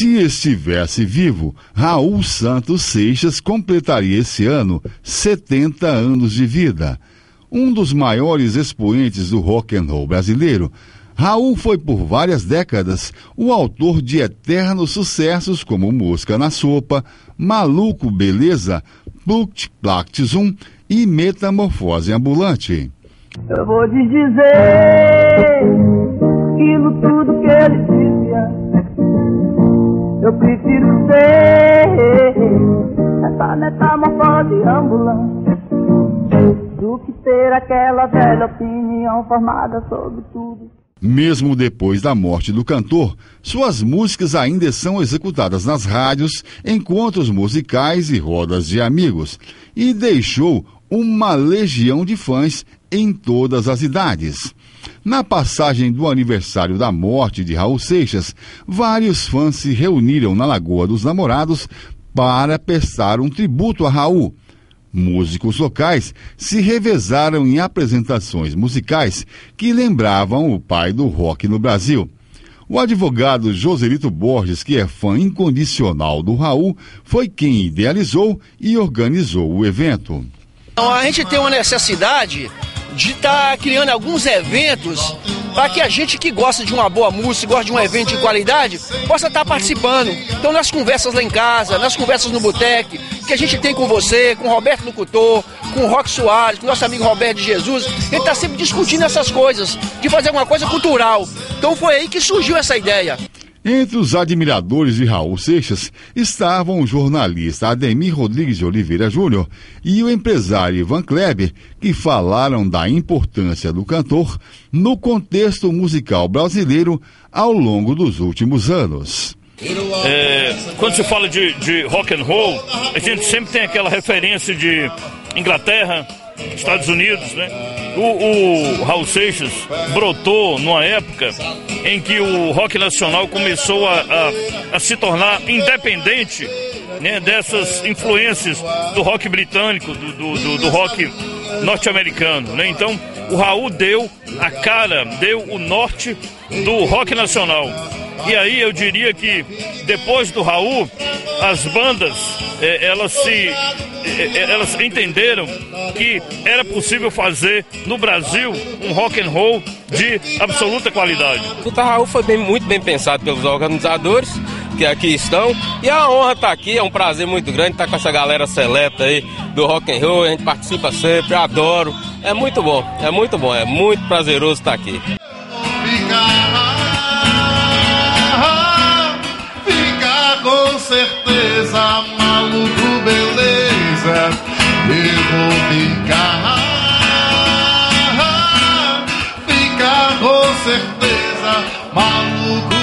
Se estivesse vivo, Raul Santos Seixas completaria esse ano 70 anos de vida. Um dos maiores expoentes do rock and roll brasileiro, Raul foi por várias décadas o autor de eternos sucessos como Música na Sopa, Maluco Beleza, Pluct Plact Zoom e Metamorfose Ambulante. Eu vou te dizer aquilo tudo que ele dizia. Eu prefiro ser essa metamorfose ambulante do que ter aquela velha opinião formada sobre tudo. Mesmo depois da morte do cantor, suas músicas ainda são executadas nas rádios, encontros musicais e rodas de amigos, e deixou uma legião de fãs em todas as idades. Na passagem do aniversário da morte de Raul Seixas, vários fãs se reuniram na Lagoa dos Namorados para prestar um tributo a Raul. Músicos locais se revezaram em apresentações musicais que lembravam o pai do rock no Brasil. O advogado Joselito Borges, que é fã incondicional do Raul, foi quem idealizou e organizou o evento. Então, a gente tem uma necessidade de estar tá criando alguns eventos para que a gente que gosta de uma boa música, gosta de um evento de qualidade, possa estar tá participando. Então, nas conversas lá em casa, nas conversas no boteque, que a gente tem com você, com Roberto Locutor, com o Rock Soares, com nosso amigo Roberto de Jesus, ele está sempre discutindo essas coisas, de fazer alguma coisa cultural. Então, foi aí que surgiu essa ideia. Entre os admiradores de Raul Seixas estavam o jornalista Ademir Rodrigues de Oliveira Júnior e o empresário Ivan Kleber, que falaram da importância do cantor no contexto musical brasileiro ao longo dos últimos anos. É, quando se fala de, de rock and roll, a gente sempre tem aquela referência de Inglaterra, Estados Unidos, né? O, o Raul Seixas brotou numa época em que o rock nacional começou a, a, a se tornar independente né, dessas influências do rock britânico, do, do, do, do rock norte-americano. Né? Então, o Raul deu a cara, deu o norte do rock nacional. E aí eu diria que depois do Raul, as bandas eh, elas se eh, elas entenderam que era possível fazer no Brasil um rock and roll de absoluta qualidade. O Raul foi bem, muito bem pensado pelos organizadores que aqui estão e é uma honra estar aqui, é um prazer muito grande estar com essa galera seleta aí do rock and roll, a gente participa sempre, adoro, é muito bom, é muito bom, é muito prazeroso estar aqui. Certeza, maluco, beleza. Eu vou ficar, ficar com certeza, maluco.